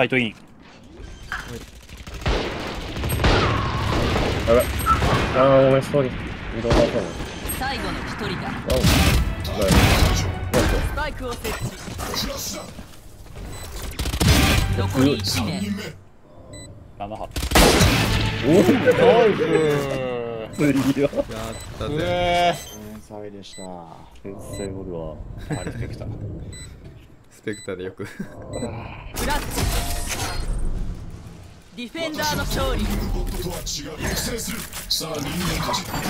ファイトイン。やばいあーごめんストーリー。移動だったの最後の一人だ。あおないスパイクを設置残り1名7発お無理よやったぜえ天才でした天才僕はあリスペクタースペクターでよくフラッシュディフェンダーの勝利。とは違う。育成する。さあ人間たち。